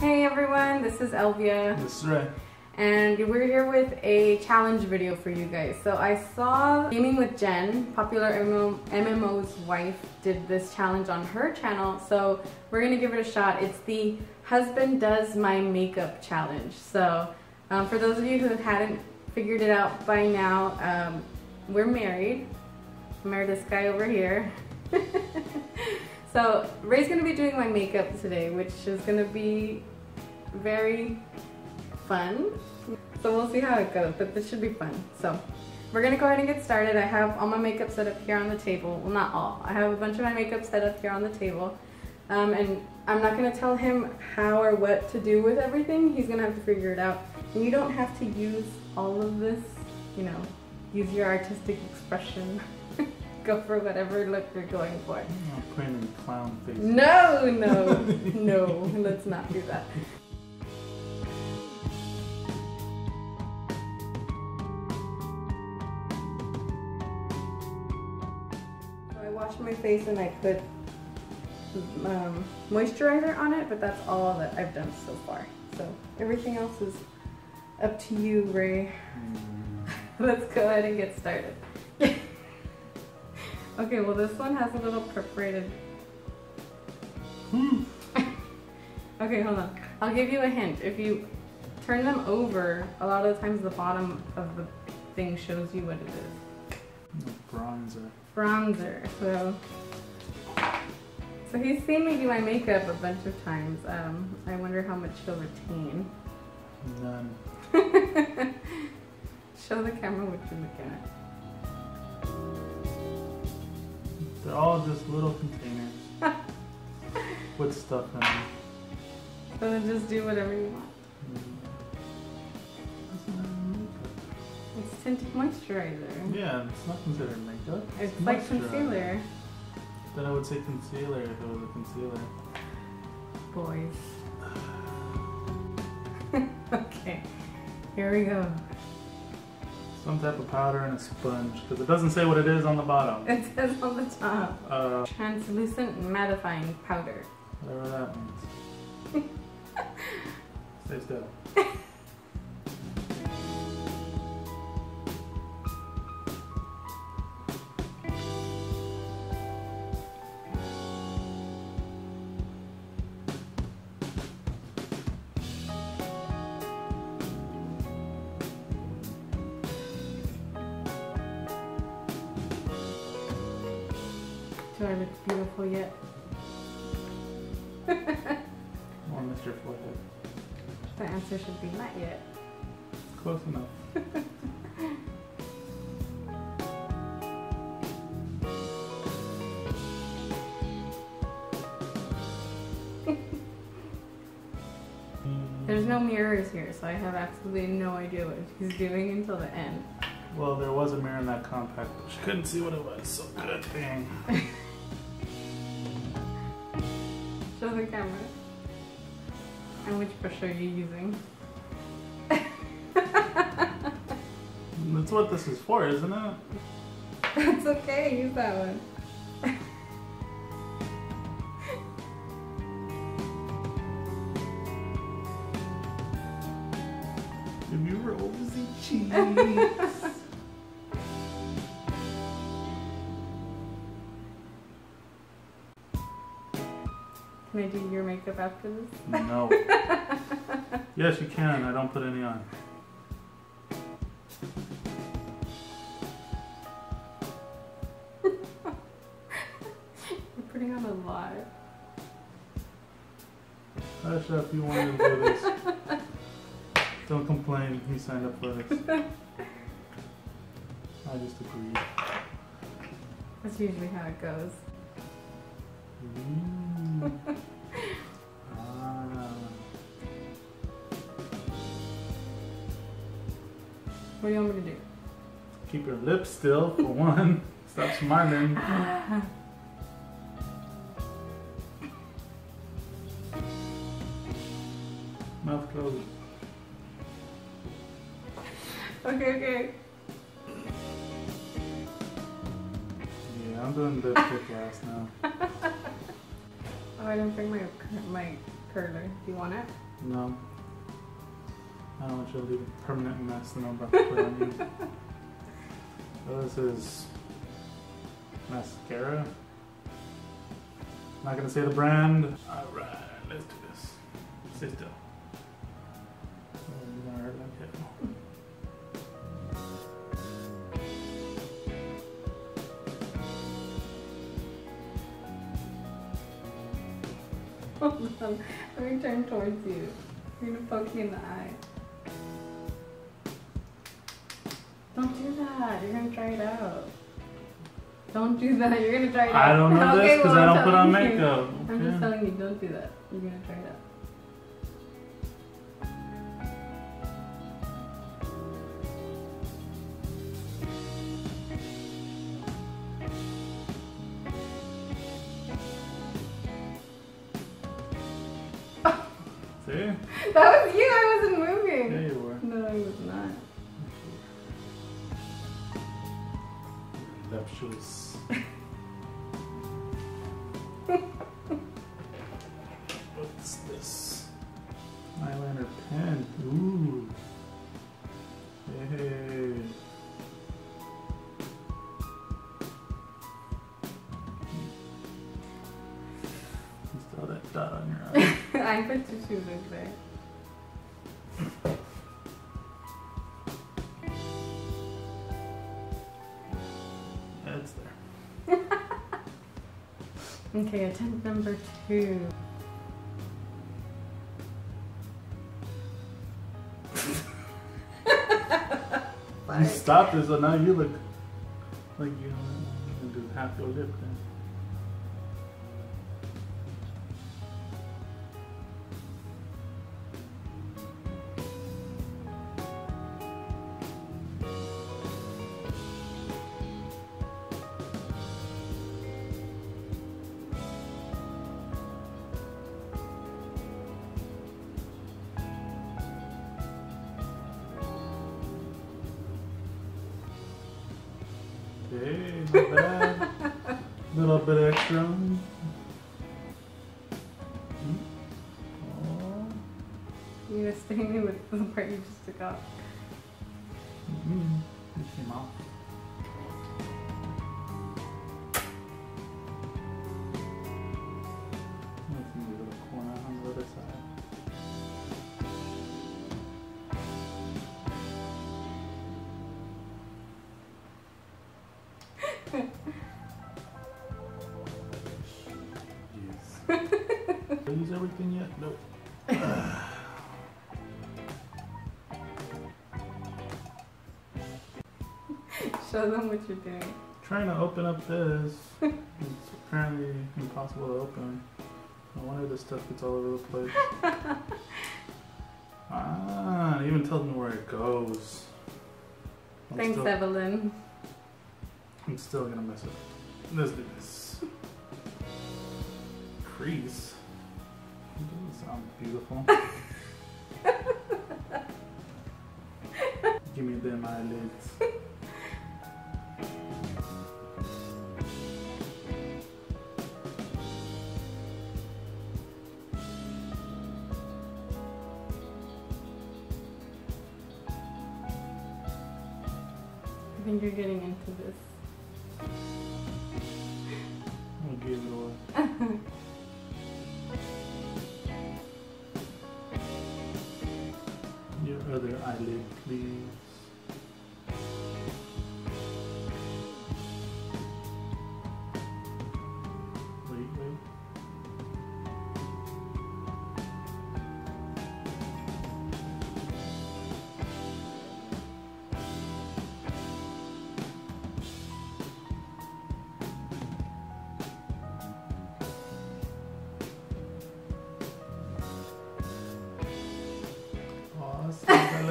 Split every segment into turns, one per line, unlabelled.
Hey everyone, this is Elvia,
This is Ray.
and we're here with a challenge video for you guys. So I saw Gaming with Jen, PopularMMOs' wife, did this challenge on her channel, so we're gonna give it a shot. It's the Husband Does My Makeup Challenge. So um, for those of you who hadn't figured it out by now, um, we're married. I married this guy over here. so Ray's gonna be doing my makeup today, which is gonna be very fun. So we'll see how it goes, but this should be fun. So we're gonna go ahead and get started. I have all my makeup set up here on the table. Well, not all. I have a bunch of my makeup set up here on the table. Um, and I'm not gonna tell him how or what to do with everything. He's gonna have to figure it out. And you don't have to use all of this, you know, use your artistic expression. go for whatever look you're going for.
I'm putting a clown face.
No, no, no, let's not do that. Face and I put um, moisturizer on it, but that's all that I've done so far. So everything else is up to you, Ray.
Mm,
Let's go ahead and get started. okay, well this one has a little perforated
Hmm.
Okay, hold on. I'll give you a hint. If you turn them over, a lot of the times the bottom of the thing shows you what it is.
Bronzer.
Bronzer. So, so he's seen me do my makeup a bunch of times. Um, I wonder how much he'll retain.
None.
Show the camera what you're looking at.
They're all just little containers with stuff in them.
So then just do whatever you want.
Mm. That's
It's tinted moisturizer.
Yeah, it's not considered makeup.
It's like concealer.
Then I would say concealer if it was a concealer.
Boys. okay, here we go.
Some type of powder and a sponge, because it doesn't say what it is on the bottom.
It says on the top.
Uh,
Translucent mattifying powder.
whatever that means. Stay still.
Do I look beautiful yet?
Or Mr. forehead.
The answer should be not yet.
Close enough.
There's no mirrors here, so I have absolutely no idea what he's doing until the end.
Well, there was a mirror in that compact, but she couldn't see what it was, so good thing.
And which brush are you using?
That's what this is for, isn't it?
That's okay, use that one. Can I do your makeup after this?
no. Yes, you can. I don't put any on.
You're putting on a lot.
Hush up, you wanted to do this. Don't complain. He signed up for this. I just agreed.
That's usually how it goes.
Mm. Ah.
What do you want me to do?
Keep your lips still, for one. Stop smiling. Mouth closed.
Okay, okay.
Yeah, I'm doing lipstick last now.
Oh, I didn't bring my my curler. Do you want it?
No. I don't want you to leave a permanent mess that I'm about to put on you. Oh, so this is mascara. Not gonna say the brand. Alright, let's do this. Sit.
On. Let me turn towards you. I'm gonna poke you in the eye. Don't do that. You're gonna try it out. Don't do that. You're gonna try it out.
I don't know this
Okay,
because
well,
I don't put on
telling you.
makeup.
I'm just telling you, don't do that. You're gonna try it out.
See?
That was you. I wasn't moving.
Yeah, you were.
No, I was not.
Voluptuous. What's your eye.
I put tissues over there.
That's there.
Okay, attempt number two.
You stopped it, so now you look like you know, you can do half your lip then. Not bad. Little bit extra. Hmm. Oh.
You gonna sting me with the part you just took off.
Mm. It came off. Yes. Did I use everything yet? Nope.
Show them what you're doing.
Trying to open up this. it's apparently impossible to open. No wonder this stuff gets all over the place. ah, it even tells me where it goes. I'm
Thanks, Evelyn.
I'm still gonna mess it up. Let's do this. Crease. Doesn't sound beautiful. Give me them eyelids.
I think you're getting into this.
Other eyelid, please.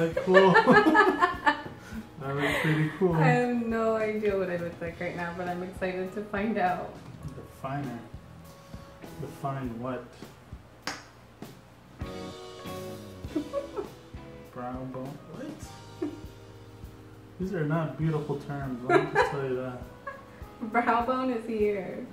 that look cool. that looks pretty cool.
I have no idea what I look like right now, but I'm excited to find out.
Definer. Define what? Brow bone. What? These are not beautiful terms. Let me just tell you that.
Brow bone is here.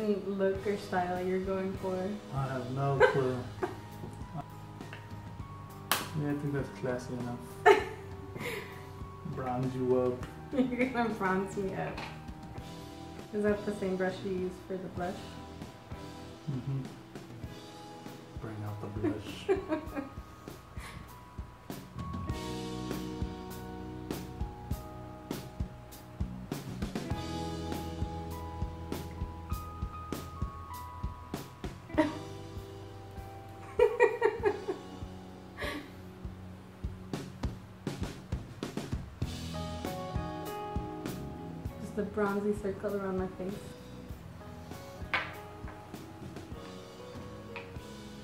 Certain look or style you're going for.
I have no clue. yeah, I think that's classy enough. Bronze you up.
You're gonna bronze me up. Is that the same brush you use for the blush?
hmm Bring out the blush.
a bronzy circle around my face.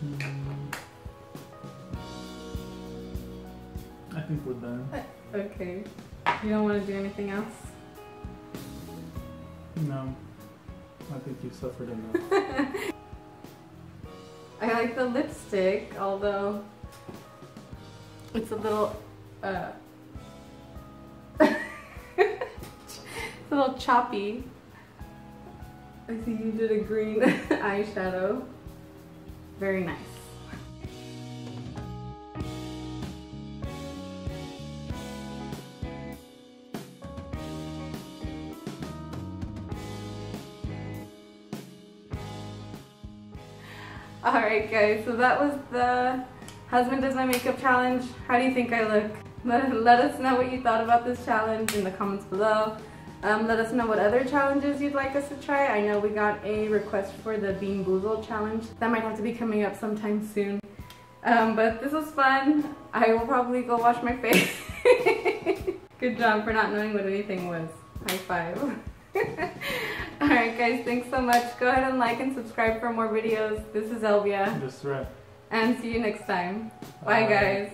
Mm. I think we're done.
Okay. You don't want to do anything else?
No. I think you've suffered enough.
I like the lipstick, although it's a little, uh, a little choppy. I see you did a green eyeshadow. Very nice. Alright guys, so that was the husband does my makeup challenge. How do you think I look? Let, let us know what you thought about this challenge in the comments below. Um, let us know what other challenges you'd like us to try. I know we got a request for the BeanBoozled challenge. That might have to be coming up sometime soon. Um, but this was fun. I will probably go wash my face. Good job for not knowing what anything was. High five. Alright guys, thanks so much. Go ahead and like and subscribe for more videos. This is Elvia.
Just right.
And see you next time. Bye guys.